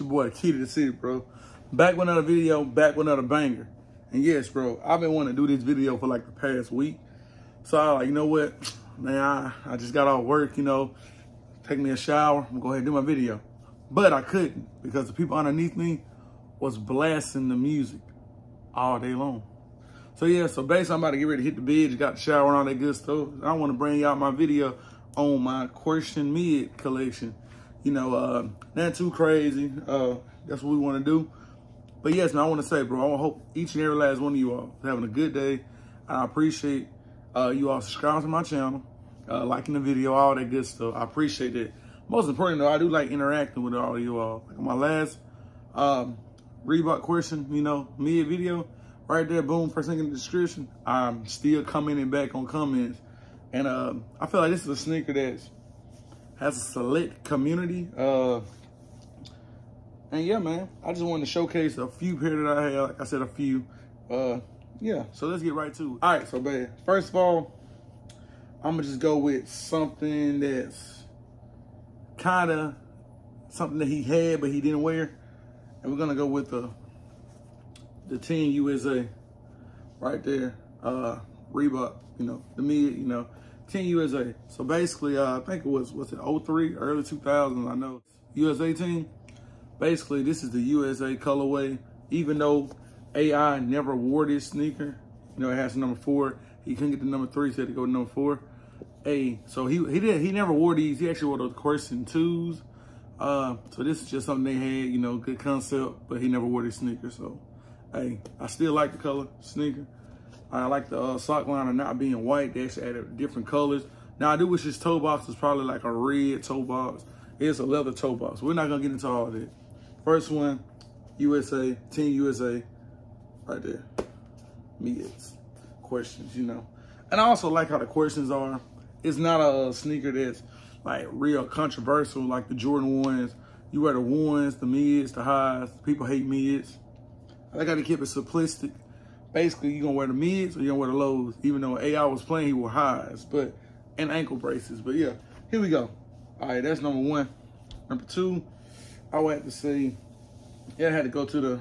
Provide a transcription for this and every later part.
your boy, Key to the City, bro. Back with another video, back with another banger. And yes, bro, I've been wanting to do this video for like the past week. So I like, you know what? Man, I, I just got off work, you know, take me a shower. I'm gonna go ahead and do my video. But I couldn't because the people underneath me was blasting the music all day long. So yeah, so basically I'm about to get ready to hit the bed, got the shower and all that good stuff. I want to bring y'all my video on my question mid collection. You know, uh, not too crazy. Uh, that's what we want to do. But yes, man, I want to say, bro, I hope each and every last one of you all having a good day. I appreciate uh, you all subscribing to my channel, uh, liking the video, all that good stuff. I appreciate it. Most important though, I do like interacting with all of you all. Like my last um, Reebok question, you know, mid video, right there, boom, first thing in the description. I'm still commenting back on comments. And uh, I feel like this is a sneaker that has a select community. Uh, and yeah, man, I just wanted to showcase a few pair that I have. Like I said, a few. Uh, yeah, so let's get right to it. All right, so babe, first of all, I'm gonna just go with something that's kind of something that he had but he didn't wear, and we're gonna go with the the Team USA right there, uh, Reebok. You know, the mid, you know, Team USA. So basically, uh, I think it was was it 03, early 2000s. I know USA team basically this is the USA colorway. Even though AI never wore this sneaker, you know, it has number four. He couldn't get the number three, so he had to go to number four. A, so he he did he never wore these. He actually wore those Corson twos. Uh, so this is just something they had, you know, good concept, but he never wore this sneaker. So, hey, I still like the color sneaker. I like the uh, sock liner not being white. They actually added different colors. Now I do wish this toe box was probably like a red toe box. It's a leather toe box. We're not gonna get into all that. First one, USA, Team USA, right there. Mids, questions, you know. And I also like how the questions are. It's not a sneaker that's like real controversial like the Jordan ones. You wear the ones, the mids, the highs. People hate mids. I got to keep it simplistic. Basically, you're to wear the mids or you're to wear the lows. Even though AI was playing, he wore highs, but and ankle braces. But yeah, here we go. All right, that's number one. Number two, I would have to say, yeah, I had to go to the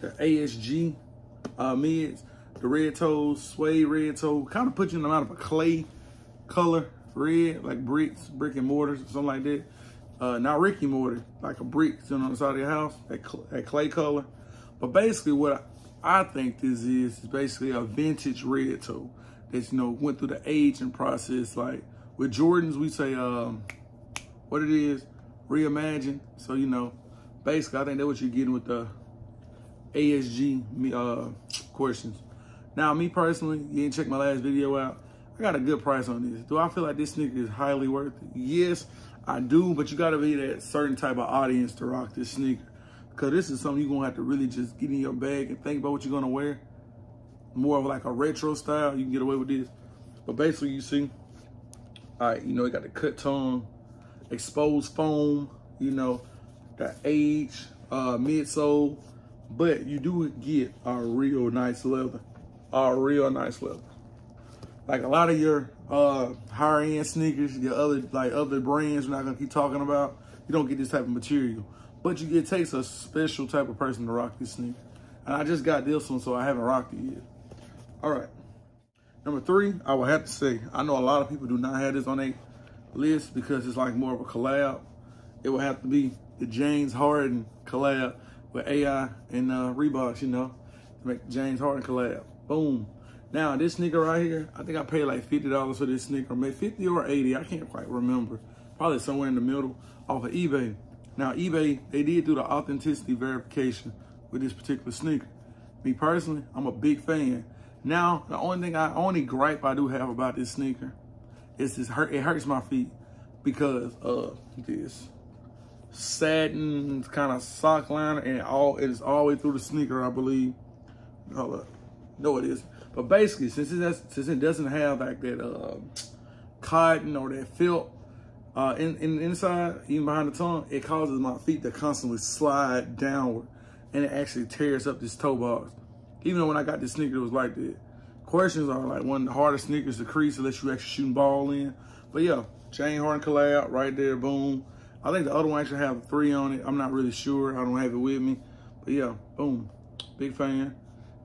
the ASG uh, mids, the red toes, suede red toe, kind of put you in the amount of a clay color, red, like bricks, brick and mortars, something like that. Uh, not Ricky Morty, like a brick sitting on the side of your house, that, cl that clay color. But basically what I, I think this is, basically a vintage red toe that, you know, went through the aging process. Like with Jordans, we say, um, what it is, reimagine. So, you know, basically, I think that's what you're getting with the ASG uh, questions. Now, me personally, you didn't check my last video out. I got a good price on this. Do I feel like this sneaker is highly worth it? Yes, I do, but you gotta be that certain type of audience to rock this sneaker. Cause this is something you're gonna have to really just get in your bag and think about what you're gonna wear. More of like a retro style, you can get away with this. But basically you see, all right, you know, it got the cut tongue, exposed foam, you know, the age, uh, midsole, but you do get a real nice leather, a real nice leather. Like a lot of your uh, higher end sneakers, your other like other brands, we're not gonna keep talking about. You don't get this type of material, but you it takes a special type of person to rock this sneaker. And I just got this one, so I haven't rocked it yet. All right. Number three, I would have to say, I know a lot of people do not have this on a list because it's like more of a collab. It would have to be the James Harden collab with AI and uh, Reeboks, you know, to make James Harden collab. Boom. Now, this sneaker right here, I think I paid like $50 for this sneaker, maybe 50 or 80 I can't quite remember. Probably somewhere in the middle off of eBay. Now, eBay, they did do the authenticity verification with this particular sneaker. Me personally, I'm a big fan. Now, the only thing I, only gripe I do have about this sneaker is this hurt. It hurts my feet because of this satin kind of sock liner and all it is all the way through the sneaker, I believe. Hold up. No, it is. But basically, since it has, since it doesn't have like that uh, cotton or that felt uh, in, in inside, even behind the tongue, it causes my feet to constantly slide downward, and it actually tears up this toe box. Even though when I got this sneaker, it was like that. Questions are like one of the hardest sneakers to crease unless you actually shooting ball in. But yeah, James Harden collab right there, boom. I think the other one actually have three on it. I'm not really sure. I don't have it with me. But yeah, boom. Big fan.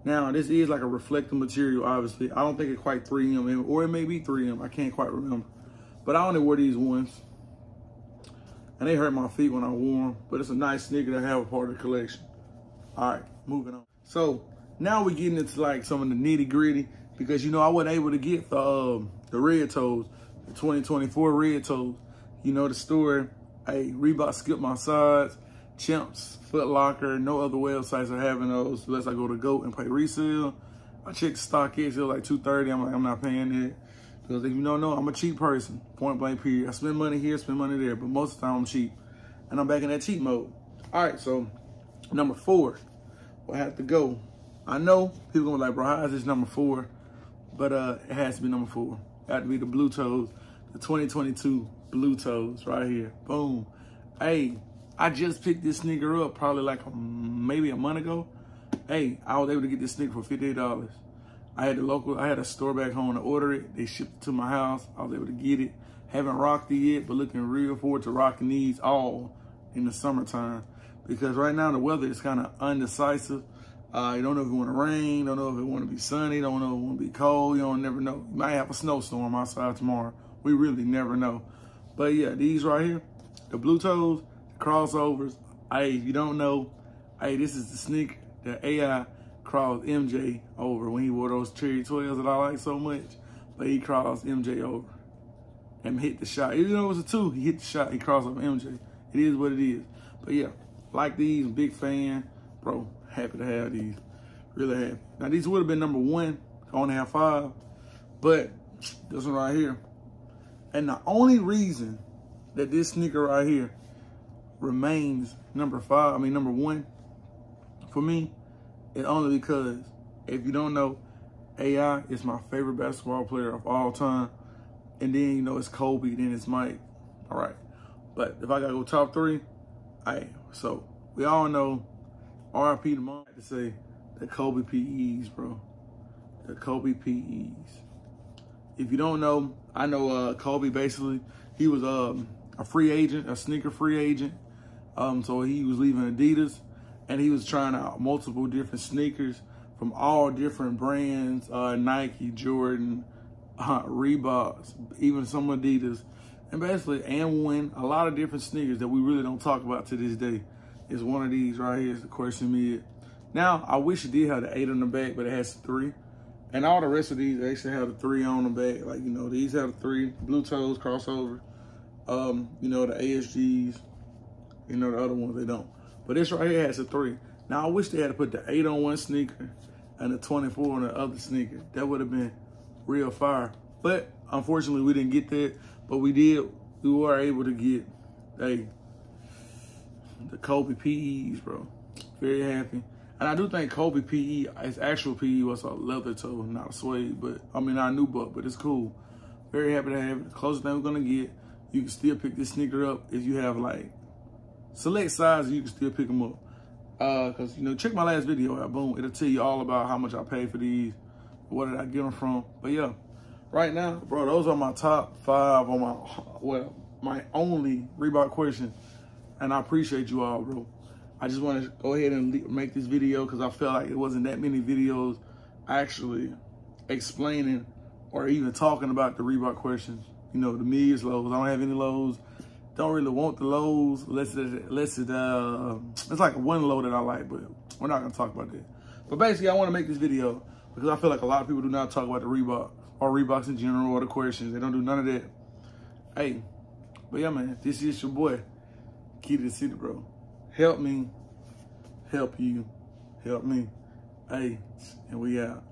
Now, this is like a reflective material, obviously. I don't think it's quite 3M, or it may be 3M. I can't quite remember. But I only wear these ones. And they hurt my feet when I wore them. But it's a nice sneaker to have a part of the collection. All right, moving on. So now we're getting into like some of the nitty gritty because you know I wasn't able to get the um, the red toes, the 2024 red toes. You know the story. Hey, Reebok skipped my size. Champs, Foot Locker, no other websites are having those unless I go to GOAT and pay resale. I checked StockX, it was like 230 I'm like, I'm not paying it. Because if you don't know, I'm a cheap person, point blank period. I spend money here, spend money there, but most of the time I'm cheap. And I'm back in that cheap mode. All right, so number four, will have to go. I know people gonna be like, bro, how is this number four? But uh, it has to be number four. It had to be the Blue Toes, the 2022 Blue Toes right here. Boom. Hey, I just picked this sneaker up probably like a, maybe a month ago. Hey, I was able to get this sneaker for $58. I had the local, I had a store back home to order it. They shipped it to my house. I was able to get it. Haven't rocked it yet, but looking real forward to rocking these all in the summertime. Because right now the weather is kind of undecisive. Uh, you don't know if it want to rain, don't know if it want to be sunny, don't know if it want to be cold. You don't never know. You might have a snowstorm outside tomorrow. We really never know. But yeah, these right here, the blue toes, the crossovers. Hey, you don't know, hey, this is the sneak, the AI crossed MJ over when he wore those cherry 12s that I like so much. But he crossed MJ over and hit the shot. Even though it was a two, he hit the shot. He crossed over MJ. It is what it is. But yeah, like these, big fan. Bro, happy to have these. Really happy. Now these would have been number one. I only have five. But this one right here. And the only reason that this sneaker right here remains number five, I mean number one for me and only because if you don't know, AI is my favorite basketball player of all time. And then, you know, it's Kobe, then it's Mike. All right. But if I got to go top three, I so we all know RIP to mom to say the Kobe PEs, bro. The Kobe PEs. If you don't know, I know uh, Kobe basically, he was um, a free agent, a sneaker free agent. Um, so he was leaving Adidas and he was trying out multiple different sneakers from all different brands, uh, Nike, Jordan, uh, Reeboks, even some Adidas, and basically, and win a lot of different sneakers that we really don't talk about to this day. Is one of these right here is the question mid. Now, I wish it did have the eight on the back, but it has three. And all the rest of these actually have the three on the back. Like, you know, these have the three, blue toes, crossover. Um, you know, the ASGs. You know, the other ones, they don't. But this right here has a three. Now, I wish they had to put the eight on one sneaker and the 24 on the other sneaker. That would have been real fire. But unfortunately, we didn't get that. But we did, we were able to get, hey, the Kobe PEs, bro. Very happy. And I do think Kobe PE, his actual PE was a leather toe, not a suede. But, I mean, not a nubuck, but it's cool. Very happy to have it. The closest thing we're to get. You can still pick this sneaker up if you have, like, select size, you can still pick them up. Uh, cause you know, check my last video boom, it'll tell you all about how much I paid for these, where did I get them from. But yeah, right now, bro, those are my top five on my, well, my only Reebok question. And I appreciate you all, bro. I just want to go ahead and make this video because I felt like it wasn't that many videos actually explaining or even talking about the Reebok questions. You know, the mids, lows. I don't have any lows don't really want the lows unless it, unless it uh, it's like one low that I like, but we're not gonna talk about that. But basically, I want to make this video because I feel like a lot of people do not talk about the Reebok or Reeboks in general or the questions. They don't do none of that. Hey, but yeah, man, this is your boy, Key to the City, bro. Help me, help you, help me. Hey, and we out.